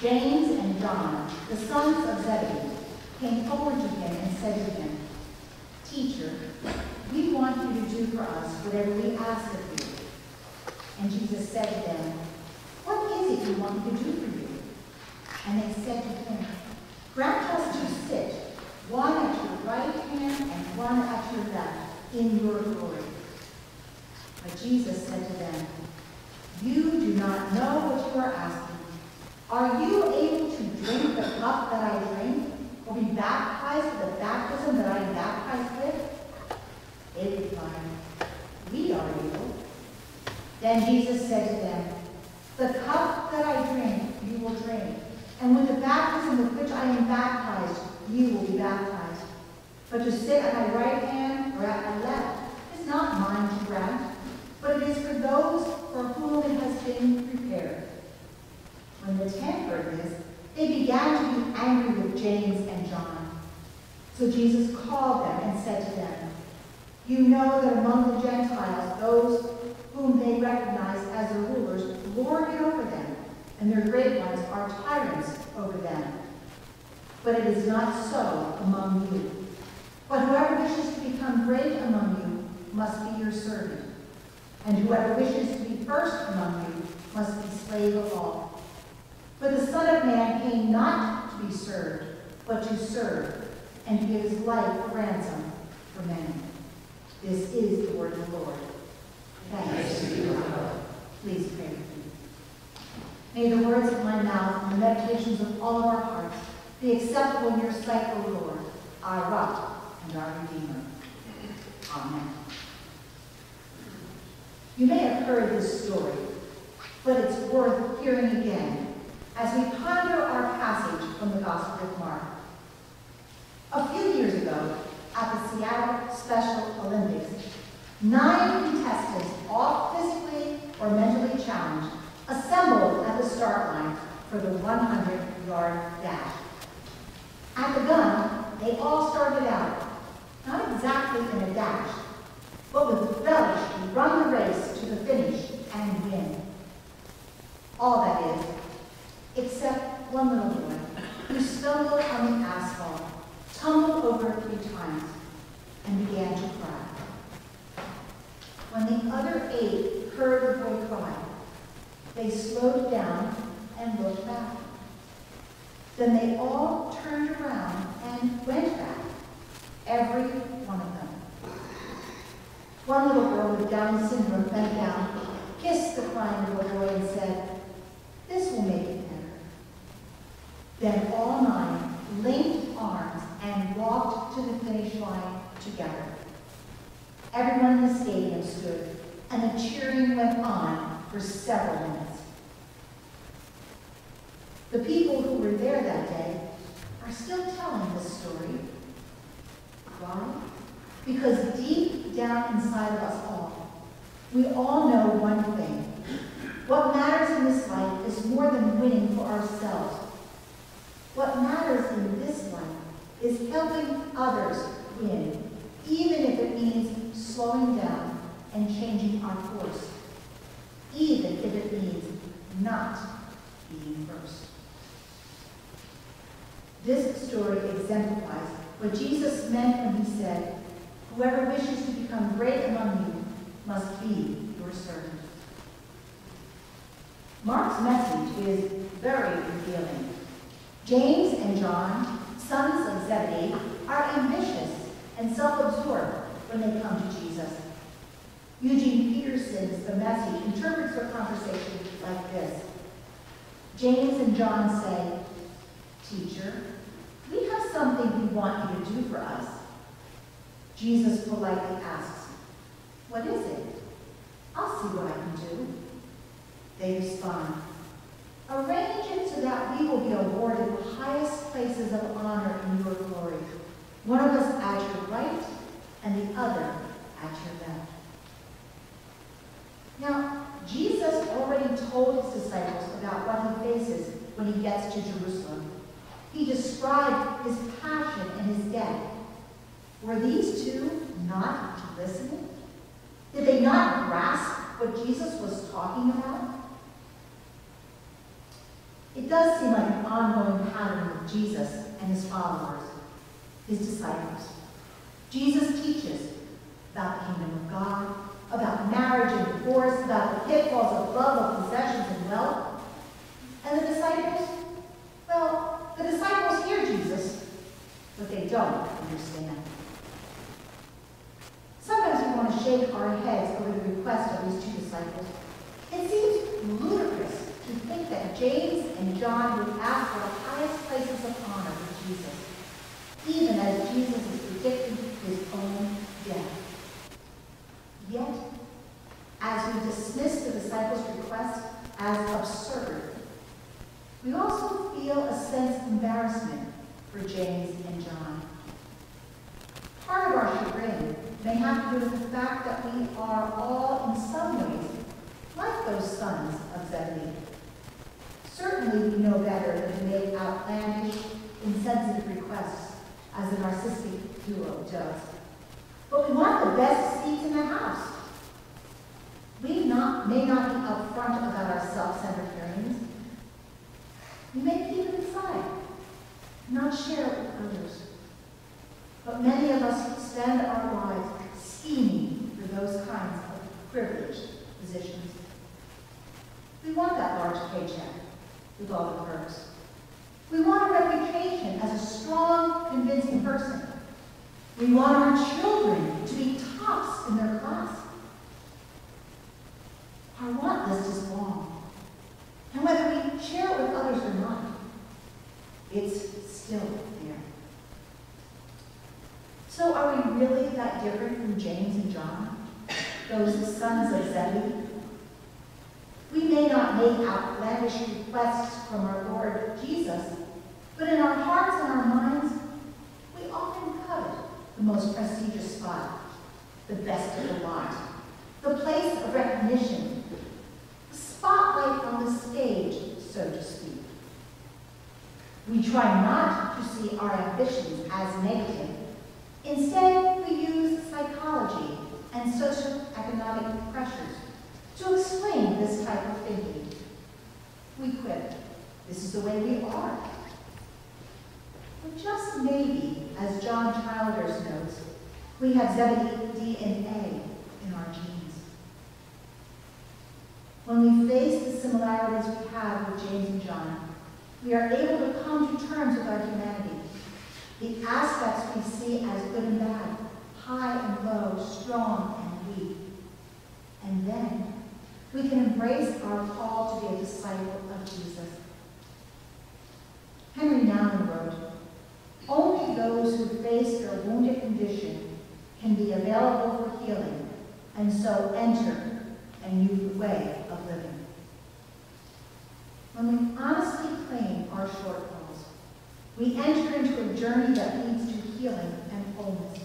James and John, the sons of Zebedee, came forward to him and said to him, Teacher, we want you to do for us whatever we ask of you. And Jesus said to them, What is it you want me to do for you? And they said to him, Grant us to sit, one at your right hand and one at your left, in your glory. But Jesus said to them, You do not know what you are asking. Are you able to drink the cup that I drink, or be baptized with the baptism that I am baptized with? They replied, We are able. Then Jesus said to them, The cup that I drink, you will drink, and with the baptism with which I am baptized, you will be baptized. But to sit at my right hand or at my left is not mine to grant, but it is for those for whom it has been prepared. When the ten heard this, they began to be angry with James and John. So Jesus called them and said to them, You know that among the Gentiles, those whom they recognize as their rulers lord it over them, and their great ones are tyrants over them. But it is not so among you. But whoever wishes to become great among you must be your servant. And whoever wishes to be first among you must be slave of all. For the Son of Man came not to be served, but to serve, and give his life a ransom for many. This is the word of the Lord. Thanks be to God. Please pray with me. May the words of my mouth and the meditations of all of our hearts be acceptable in your sight, O Lord, our rock and our redeemer. Amen. You may have heard this story, but it's worth hearing again as we ponder our passage from the Gospel of Mark. A few years ago, at the Seattle Special Olympics, nine contestants, all physically or mentally challenged, assembled at the start line for the 100-yard dash. At the gun, they all started out, not exactly in a dash, but with relish to run the race to the finish and win. All that is, except one little boy who stumbled on the asphalt, tumbled over three times, and began to cry. When the other eight heard the boy cry, they slowed down and looked back. Then they all turned around and went back, every one of them. One little girl with Down syndrome bent down, kissed the crying little boy, and said, This will make it better. Then all nine linked arms and walked to the finish line together. Everyone in the stadium stood, and the cheering went on for several minutes. The people who were there that day are still telling this story. Why? Because deep down inside of us all, we all know one thing. What matters in this life is more than winning for ourselves. What matters in this life is helping others win, even if it means slowing down and changing our course, even if it means not being first. This story exemplifies what Jesus meant when he said, Whoever wishes to become great among you must be your servant. Mark's message is very revealing. James and John, sons of Zebedee, are ambitious and self-absorbed when they come to Jesus. Eugene Peterson's The Message interprets their conversation like this. James and John say, Teacher, we have something we want you to do for us. Jesus politely asks, What is it? I'll see what I can do. They respond, Arrange it so that we will be awarded the highest places of honor in your glory. One of us at your right and the other at your left. Now, Jesus already told his disciples about what he faces when he gets to Jerusalem. He described his passion and his death. Were these two not listening? Did they not grasp what Jesus was talking about? It does seem like an ongoing pattern with Jesus and his followers, his disciples. Jesus teaches about the kingdom of God, about marriage and divorce, about the pitfalls of love of possessions and wealth. And the disciples, well, the disciples hear Jesus, but they don't understand. Sometimes we want to shake our heads over the request of these two disciples. It seems ludicrous to think that James and John would ask for the highest places of honor with Jesus, even as Jesus is predicting his own death. Yet, as we dismiss the disciples' request as absurd, we also feel a sense of embarrassment for James and John. Part of our chagrin may have to do with the fact that we are all, in some ways, like those sons of Zebedee. Certainly we know better than to make outlandish, insensitive requests as the narcissistic duo does. But we want the best seats in the house. We not, may not be upfront about our self-centered feelings. We may keep it inside, not share it with others. But many of us spend our lives scheming for those kinds of privileged positions. We want that large paycheck with all the perks. We want a reputation as a strong, convincing person. We want our children to be tops in their class. Our want list is long. And whether we share it with others or not, it's still there. So are we really that different from James and John, those sons of Zebedee? We may not make outlandish requests from our Lord Jesus, but in our hearts and our minds, we often covet the most prestigious spot, the best of the lot, the place of recognition, the spotlight on the stage, so to speak. We try not to see our ambitions as negative. Instead, we use psychology and pressures to explain this type of thinking. We quit. this is the way we are. But just maybe, as John Childers notes, we have Zebedee DNA in our genes. When we face the similarities we have with James and John, we are able to come to terms with our humanity, the aspects we see as good and bad, high and low, strong. And then we can embrace our call to be a disciple of Jesus. Henri Nouwen wrote, only those who face their wounded condition can be available for healing and so enter a new way of living. When we honestly claim our shortfalls, we enter into a journey that leads to healing and wholeness.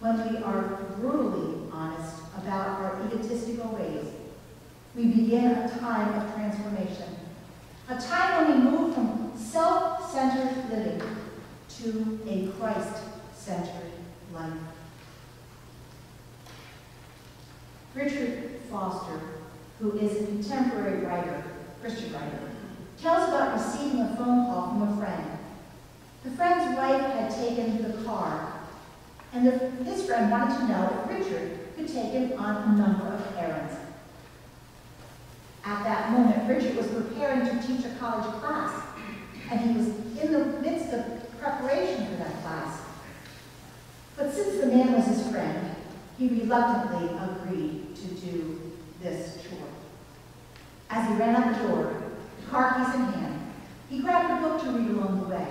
When we are brutally honest about our egotistical ways, we begin a time of transformation. A time when we move from self-centered living to a Christ-centered life. Richard Foster, who is a contemporary writer, Christian writer, tells about receiving a phone call from a friend. The friend's wife had taken the car, and the, his friend wanted to know if Richard could take him on a number of errands. At that moment, Richard was preparing to teach a college class, and he was in the midst of preparation for that class. But since the man was his friend, he reluctantly agreed to do this chore. As he ran out the door, car keys in hand, he grabbed a book to read along the way.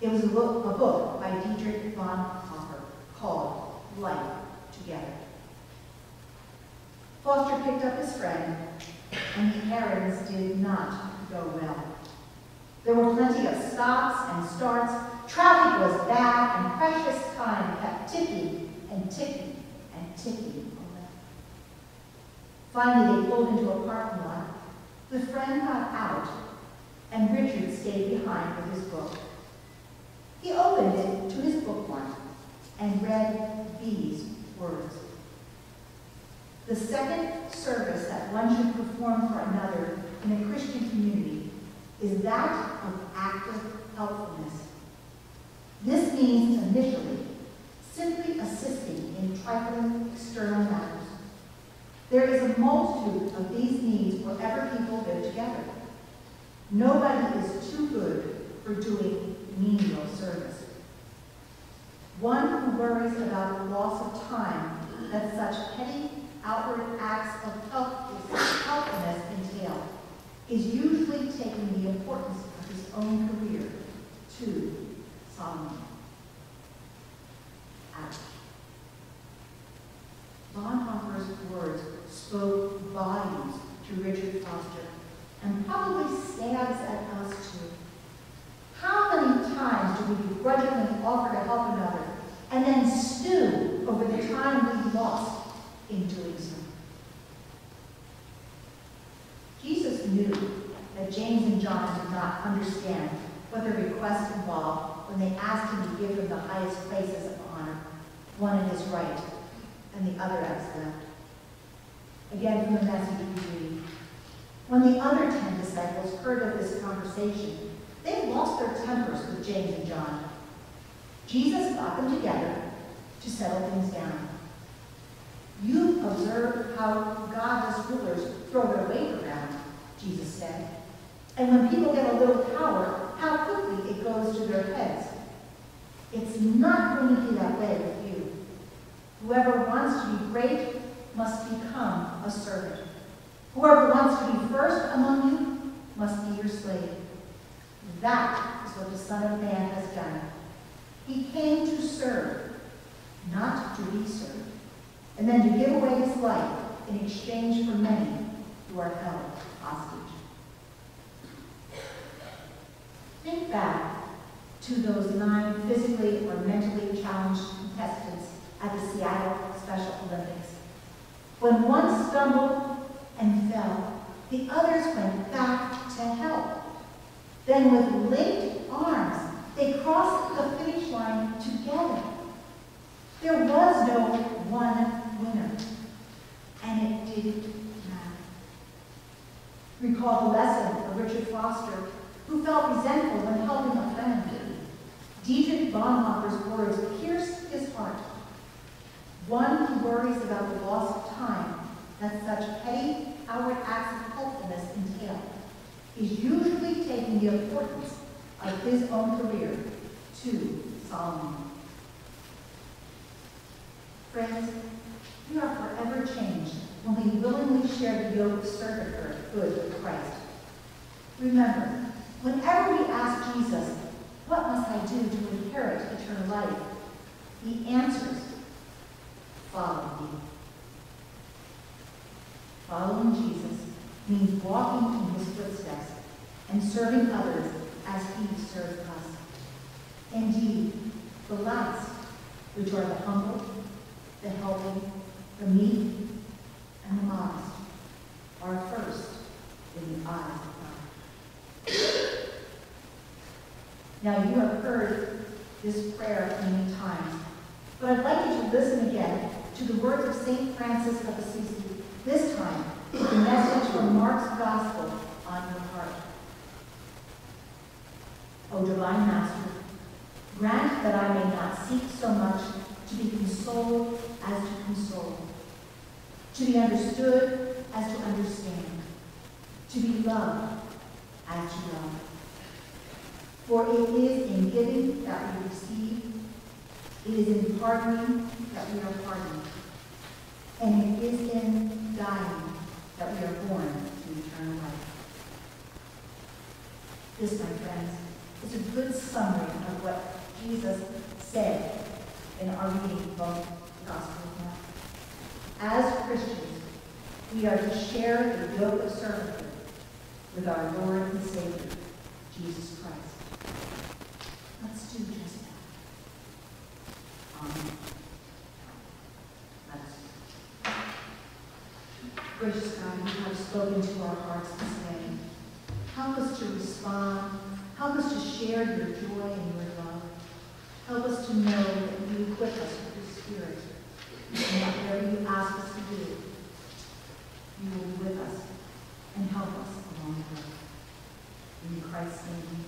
It was a book, a book by Dietrich Bonhoeffer called Life Together. Foster picked up his friend, and the errands did not go well. There were plenty of stops and starts. Traffic was bad, and precious time kept ticking and ticking and ticking. Finally, they pulled into a parking lot. The friend got out, and Richard stayed behind with his book. He opened it to his bookmark and read these words. The second service that one should perform for another in a Christian community is that of active helpfulness. This means initially simply assisting in trifling external matters. There is a multitude of these needs wherever people live together. Nobody is too good for doing menial service. One who worries about the loss of time that such petty outward acts of helpfulness entail is usually taking the importance of his own career to Solomon. Ouch. Bonhoeffer's words spoke volumes to Richard Foster and probably stabs at us too. How many times do we begrudgingly offer to help another and then stew over the time we lost in doing so? Jesus knew that James and John did not understand what the request involved when they asked him to give them the highest places of honor, one at his right and the other at his left. Again from the message we. When the other ten disciples heard of this conversation, they lost their tempers with James and John. Jesus got them together to settle things down. You've observed how godless rulers throw their weight around, Jesus said. And when people get a little power, how quickly it goes to their heads. It's not going to be that way with you. Whoever wants to be great must become a servant. Whoever wants to be first among you must be your slave. That is what the Son of Man has done. He came to serve, not to be served, and then to give away his life in exchange for many who are held hostage. Think back to those nine physically or mentally challenged contestants at the Seattle Special Olympics. When one stumbled and fell, the others went back to help. Then with linked arms, they crossed the finish line together. There was no one winner, and it didn't matter. Recall the lesson of Richard Foster, who felt resentful when helping a friend. Dietrich Bonhoeffer's words pierced his heart. One who worries about the loss of time that such petty outward acts of helpfulness entail is usually taking the importance of his own career to Solomon. Friends, we are forever changed when we willingly share the yoke of servanthood with Christ. Remember, whenever we ask Jesus, what must I do to inherit eternal life? He answers, follow me. Following Jesus means walking in his footsteps and serving others as he served us. Indeed, the last, which are the humble, the helping, the meek, and the modest, are first God. Now, you have heard this prayer many times, but I'd like you to listen again to the words of St. Francis of Assisi, this time with the message from Mark's Gospel on your heart. O Divine Master, grant that I may not seek so much to be consoled as to console, to be understood as to understand, to be loved as to love. For it is in giving that we receive, it is in pardoning that we are pardoned, and it is in dying that we are born to eternal life. This, my friends, is a good summary of what Jesus said in our reading from the Gospel of Mark. As Christians, we are to share the yoke of servanthood with our Lord and Savior, Jesus Christ. Let's do just that. Amen. Let's. Gracious God, you have spoken to our hearts this day. Help us to respond. Help us to share your joy and your love. Help us to know that you equip us with your Spirit. And whatever you ask us to do, you will be with us and help us along the way. In Christ's name.